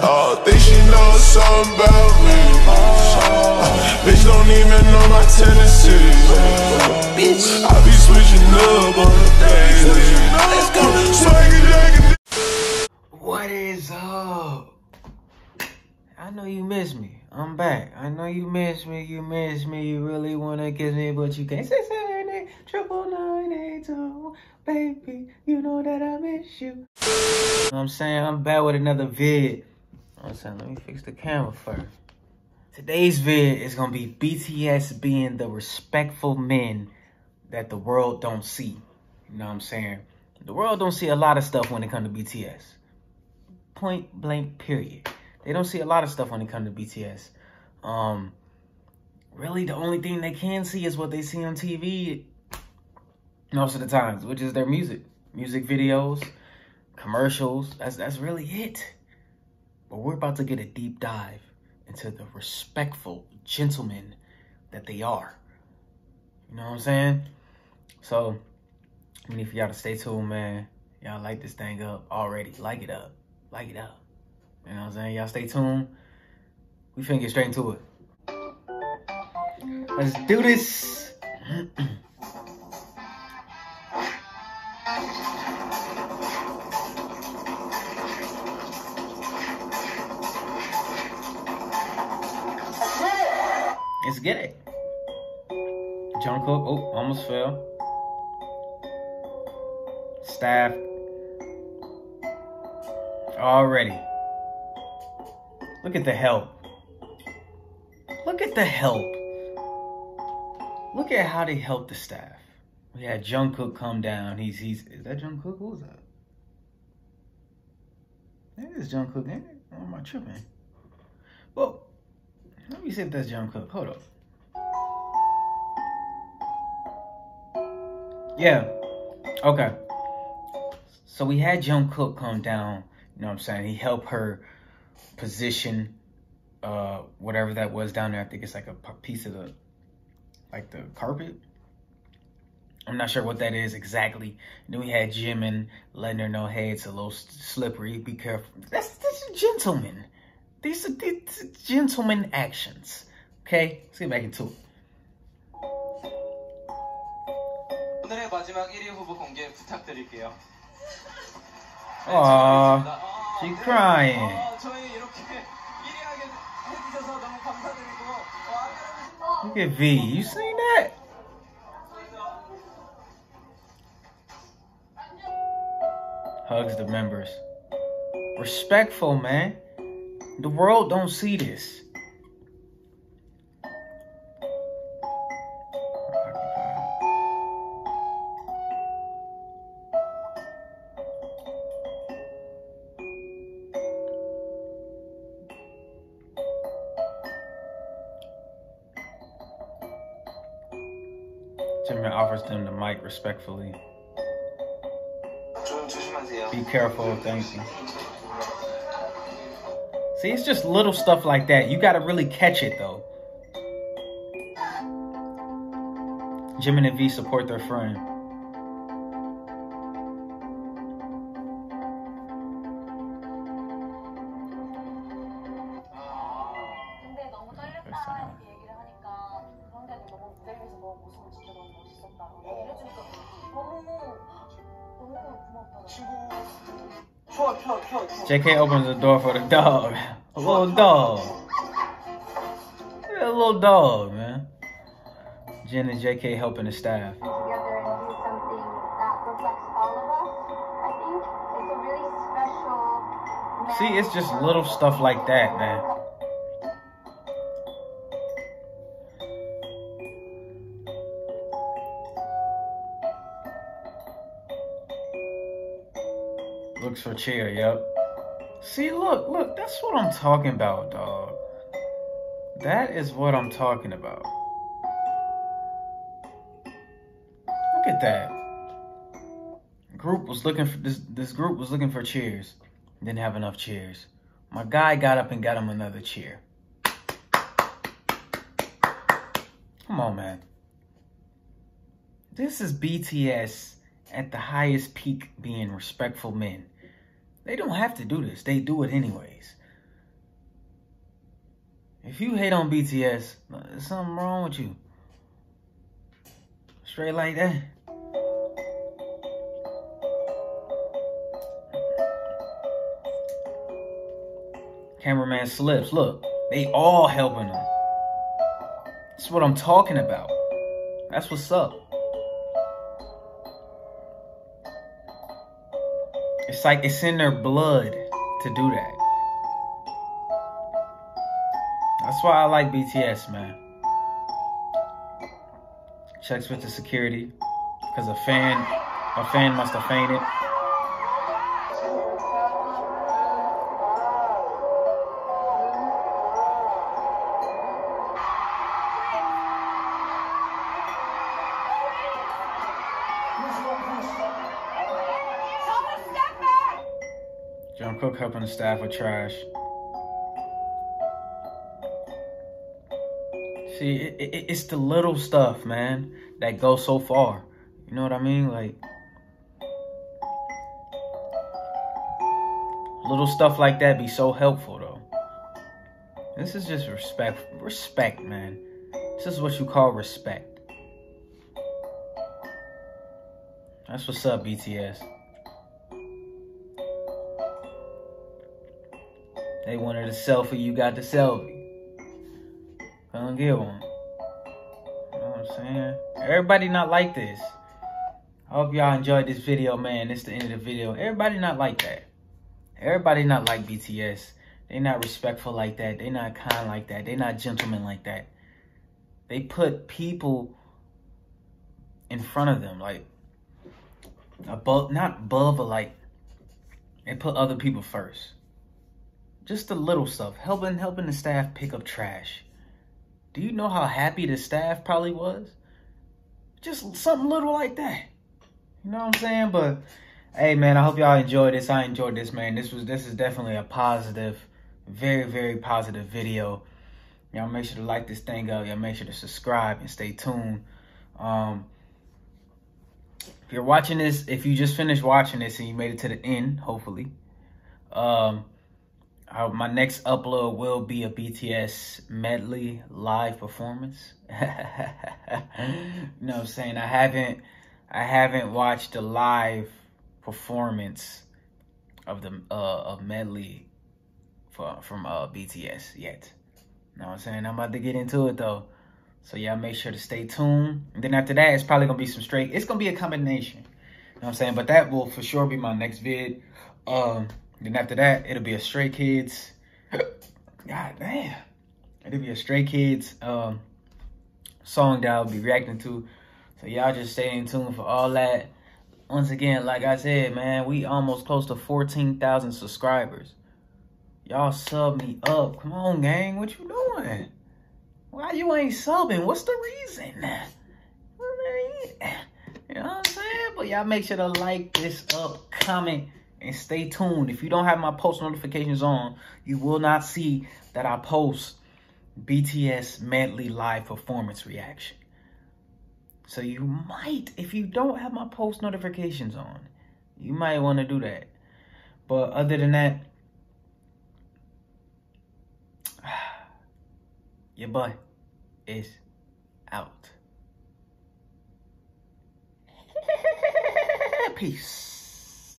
Oh, think she something about me. Bitch don't even know my tendencies. Bitch, I be switching up on the daily. What is up? I know you miss me. I'm back. I know you miss me. You miss me. You really wanna kiss me, but you can't. Six seven eight triple nine eight two. Baby, you know that I miss you. I'm saying? I'm back with another vid. I'm saying? Let me fix the camera first. Today's vid is gonna be BTS being the respectful men that the world don't see. You know what I'm saying? The world don't see a lot of stuff when it comes to BTS. Point blank, period. They don't see a lot of stuff when it comes to BTS. Um, really, the only thing they can see is what they see on TV most of the times, which is their music, music videos, commercials. That's that's really it. But we're about to get a deep dive into the respectful gentlemen that they are. You know what I'm saying? So, I need for y'all to stay tuned, man. Y'all like this thing up already. Like it up. Like it up. You know what I'm saying? Y'all stay tuned. We finna get straight into it. Let's do this. Let's get it. Jungkook, oh, almost fell. Staff. Already. Look at the help. Look at the help. Look at how they help the staff. We had Jungkook come down. He's he's is that Jungkook? Who is that? That is Jungkook, ain't it? Or am I tripping? Well, let me see if that's Jungkook. Hold up. Yeah. Okay. So we had Jungkook come down. You know what I'm saying? He helped her position uh whatever that was down there. I think it's like a piece of the like the carpet. I'm not sure what that is exactly. And then we had Jimin letting her know, hey, it's a little slippery. Be careful. That's, that's a gentleman. These are, these are gentleman actions. Okay? Let's get back into it. 오늘의 마지막 1위 후보 공개 부탁드릴게요. Aww, she crying. 어, 저희 이렇게 1위 하게 해주셔서 너무 감사드리고 어, Look at V. You seen that? Hugs the members. Respectful, man. The world don't see this. Timmy offers them the mic respectfully. Be careful of thanking. See, it's just little stuff like that. You gotta really catch it though. Jimin and V support their friend. JK opens the door for the dog. A little dog. A little dog, man. Jen and JK helping the staff. together and do something that reflects all of us I think it's a really special See, it's just little stuff like that, man. For chair, yep. See, look, look, that's what I'm talking about, dog. That is what I'm talking about. Look at that. Group was looking for this this group was looking for chairs. Didn't have enough chairs. My guy got up and got him another chair. Come on, man. This is BTS at the highest peak being respectful men. They don't have to do this. They do it anyways. If you hate on BTS, uh, there's something wrong with you. Straight like that. Cameraman slips. Look, they all helping them. That's what I'm talking about. That's what's up. It's like it's in their blood to do that. That's why I like BTS, man. Checks with the security because a fan, a fan must have fainted. Jungkook helping the staff with trash. See, it, it, it's the little stuff, man, that goes so far. You know what I mean? Like, little stuff like that be so helpful, though. This is just respect. Respect, man. This is what you call respect. That's what's up, BTS. They wanted a selfie, you got the selfie. Gonna get one. You know what I'm saying? Everybody not like this. I hope y'all enjoyed this video, man. This the end of the video. Everybody not like that. Everybody not like BTS. They not respectful like that. They not kind like that. They not gentlemen like that. They put people in front of them, like above, not above, but like they put other people first. Just the little stuff, helping helping the staff pick up trash. Do you know how happy the staff probably was? Just something little like that. You know what I'm saying? But hey man, I hope y'all enjoyed this. I enjoyed this, man. This was this is definitely a positive, very, very positive video. Y'all make sure to like this thing up. Y'all make sure to subscribe and stay tuned. Um if you're watching this, if you just finished watching this and you made it to the end, hopefully, um, uh, my next upload will be a BTS medley live performance. you know what I'm saying? I haven't I haven't watched a live performance of the uh of medley for, from uh BTS yet. You know what I'm saying? I'm about to get into it though. So y'all make sure to stay tuned. And then after that, it's probably gonna be some straight. It's gonna be a combination. You know what I'm saying? But that will for sure be my next vid. Um then after that, it'll be a Stray Kids. God damn. It'll be a Stray Kids um, song that I'll be reacting to. So y'all just stay in tune for all that. Once again, like I said, man, we almost close to 14,000 subscribers. Y'all sub me up. Come on, gang. What you doing? Why you ain't subbing? What's the reason? You know what I'm saying? But y'all make sure to like this up, comment, and stay tuned. If you don't have my post notifications on, you will not see that I post BTS medley live performance reaction. So you might, if you don't have my post notifications on, you might want to do that. But other than that, your boy is out. Peace.